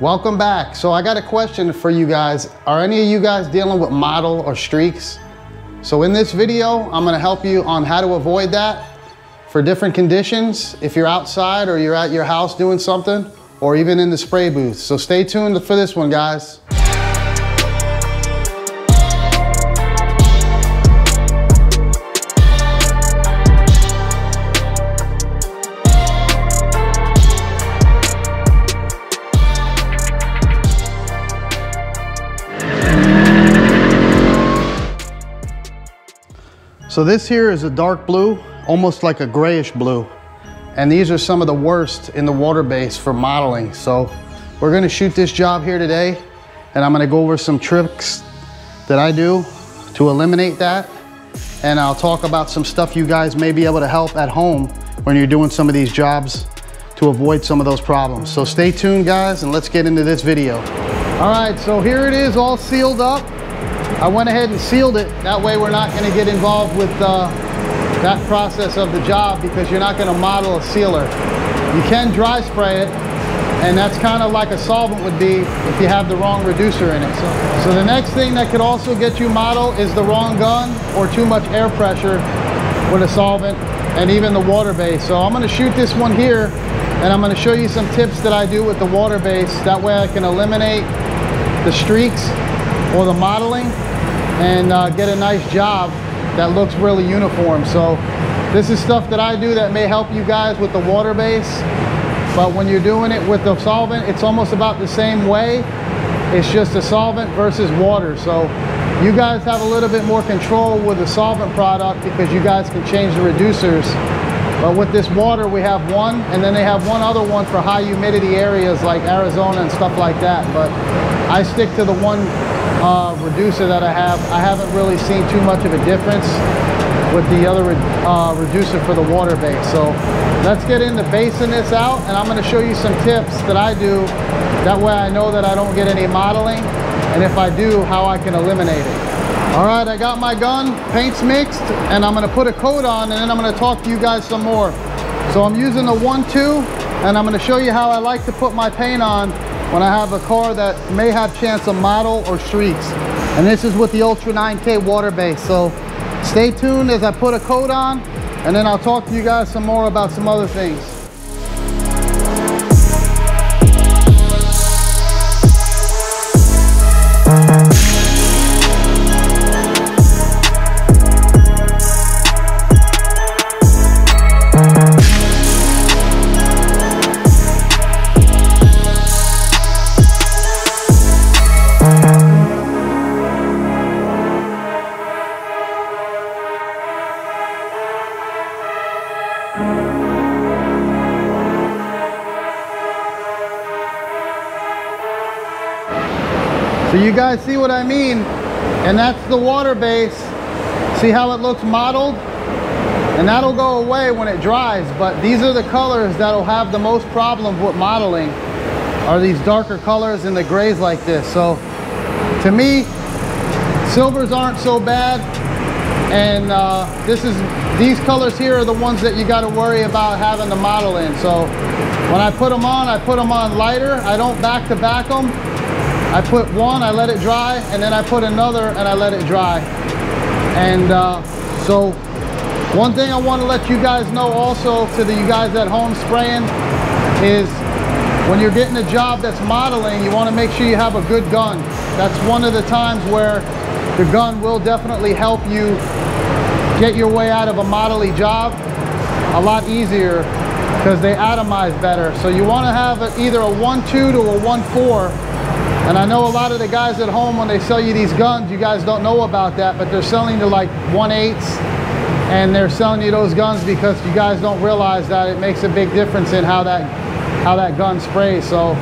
Welcome back. So I got a question for you guys. Are any of you guys dealing with mottle or streaks? So in this video, I'm gonna help you on how to avoid that for different conditions. If you're outside or you're at your house doing something, or even in the spray booth. So stay tuned for this one, guys. So this here is a dark blue, almost like a grayish blue. And these are some of the worst in the water base for mottling. So we're gonna shoot this job here today and I'm gonna go over some tricks that I do to eliminate that. And I'll talk about some stuff you guys may be able to help at home when you're doing some of these jobs to avoid some of those problems. So stay tuned guys and let's get into this video. All right, so here it is all sealed up. I went ahead and sealed it. That way we're not gonna get involved with uh, that process of the job because you're not gonna mottle a sealer. You can dry spray it, and that's kind of like a solvent would be if you have the wrong reducer in it. So, so the next thing that could also get you mottle is the wrong gun or too much air pressure with a solvent and even the water base. So I'm gonna shoot this one here and I'm gonna show you some tips that I do with the water base. That way I can eliminate the streaks or the mottling and uh, get a nice job that looks really uniform. So this is stuff that I do that may help you guys with the water base. But when you're doing it with the solvent, it's almost about the same way. It's just a solvent versus water. So you guys have a little bit more control with the solvent product because you guys can change the reducers. But with this water, we have one, and then they have one other one for high humidity areas like Arizona and stuff like that. But I stick to the one uh, reducer that I have, I haven't really seen too much of a difference with the other uh, reducer for the water base. So let's get into basing this out and I'm gonna show you some tips that I do. That way I know that I don't get any mottling and if I do, how I can eliminate it. All right, I got my gun, paint's mixed, and I'm gonna put a coat on and then I'm gonna talk to you guys some more. So I'm using the 1-2 and I'm gonna show you how I like to put my paint on when I have a car that may have chance of mottle or streaks. And this is with the Ultra 9K water base. So stay tuned as I put a coat on and then I'll talk to you guys some more about some other things. So you guys see what I mean? And that's the water base. See how it looks mottled? And that'll go away when it dries, but these are the colors that'll have the most problems with mottling are these darker colors and the grays like this. So to me, silvers aren't so bad. And uh, this is these colors here are the ones that you got to worry about having the mottle in. So when I put them on, I put them on lighter. I don't back to back them. I put one, I let it dry, and then I put another and I let it dry. And uh, so one thing I want to let you guys know also to the you guys at home spraying is when you're getting a job that's mottling, you want to make sure you have a good gun. That's one of the times where the gun will definitely help you get your way out of a mottly job a lot easier because they atomize better. So you want to have either a 1.2 to a 1.4 and I know a lot of the guys at home, when they sell you these guns, you guys don't know about that, but they're selling to like 1 8 and they're selling you those guns because you guys don't realize that it makes a big difference in how that, how that gun sprays. So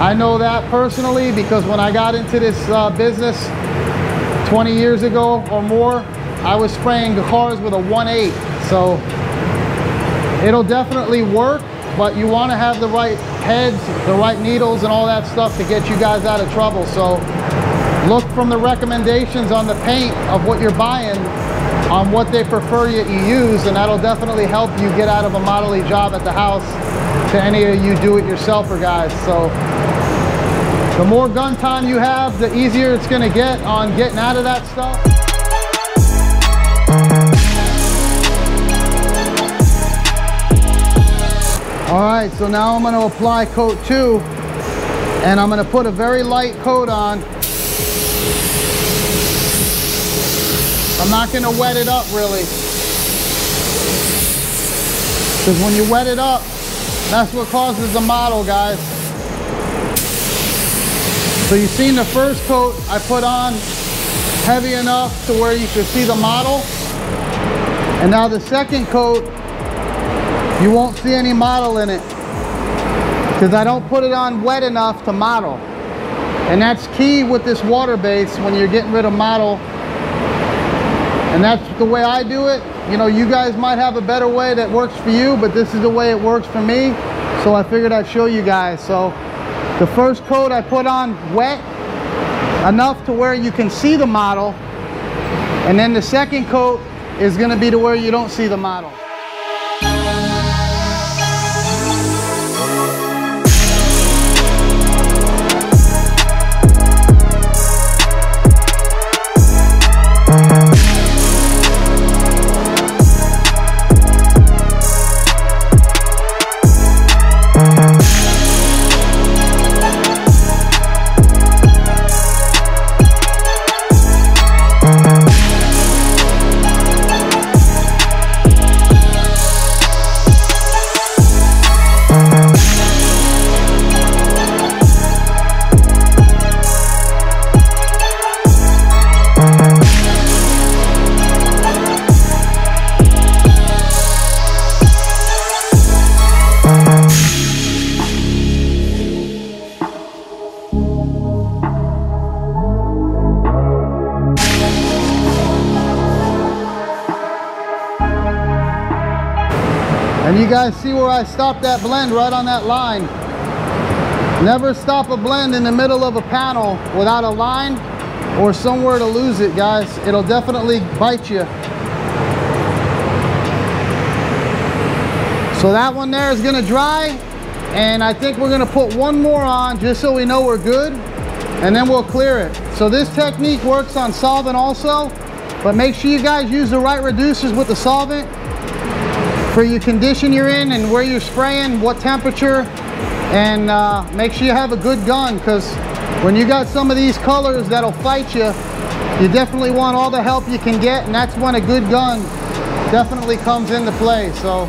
I know that personally because when I got into this uh, business 20 years ago or more, I was spraying cars with a 1-8. So it'll definitely work, but you want to have the right heads, the right needles and all that stuff to get you guys out of trouble. So look from the recommendations on the paint of what you're buying on what they prefer you, you use, and that'll definitely help you get out of a mottly job at the house to any of you do-it-yourselfer guys. So the more gun time you have, the easier it's gonna get on getting out of that stuff. All right, so now I'm gonna apply coat two and I'm gonna put a very light coat on. I'm not gonna wet it up really. Because when you wet it up, that's what causes the mottle, guys. So you've seen the first coat I put on heavy enough to where you can see the mottle. And now the second coat, you won't see any mottle in it because I don't put it on wet enough to mottle. And that's key with this water base when you're getting rid of mottle. And that's the way I do it. You know, you guys might have a better way that works for you, but this is the way it works for me. So I figured I'd show you guys. So the first coat I put on wet enough to where you can see the mottle. And then the second coat is gonna be to where you don't see the mottle. And you guys see where I stopped that blend right on that line. Never stop a blend in the middle of a panel without a line or somewhere to lose it, guys. It'll definitely bite you. So that one there is gonna dry and I think we're gonna put one more on just so we know we're good and then we'll clear it. So this technique works on solvent also, but make sure you guys use the right reducers with the solvent for your condition you're in and where you're spraying, what temperature, and uh, make sure you have a good gun because when you got some of these colors that'll fight you, you definitely want all the help you can get and that's when a good gun definitely comes into play. So.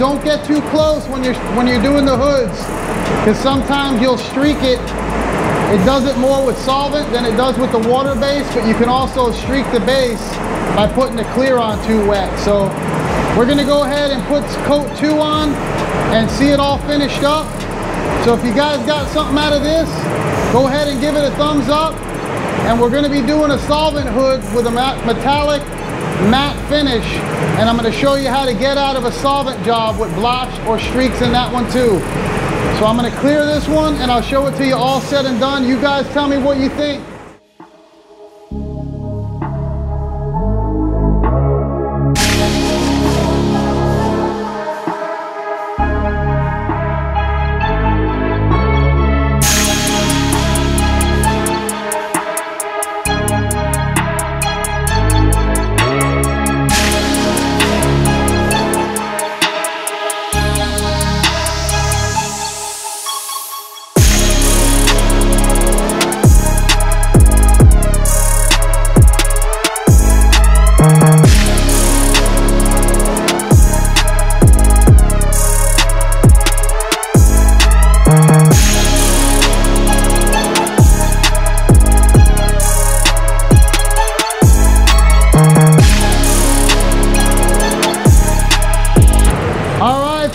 Don't get too close when you're when you're doing the hoods, because sometimes you'll streak it. It does it more with solvent than it does with the water base, but you can also streak the base by putting the clear on too wet. So we're gonna go ahead and put coat two on and see it all finished up. So if you guys got something out of this, go ahead and give it a thumbs up. And we're gonna be doing a solvent hood with a metallic matte finish and I'm going to show you how to get out of a solvent job with blotch or streaks in that one too. So I'm going to clear this one and I'll show it to you all said and done. You guys tell me what you think.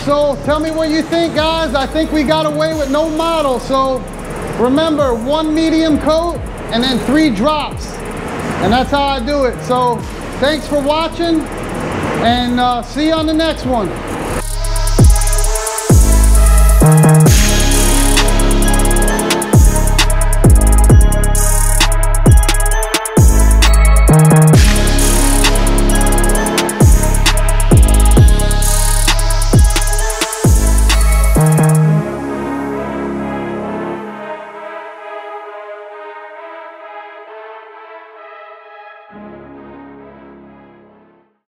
Tell me what you think, guys. I think we got away with no mottle. So remember, one medium coat and then three drops. And that's how I do it. So thanks for watching and uh, see you on the next one.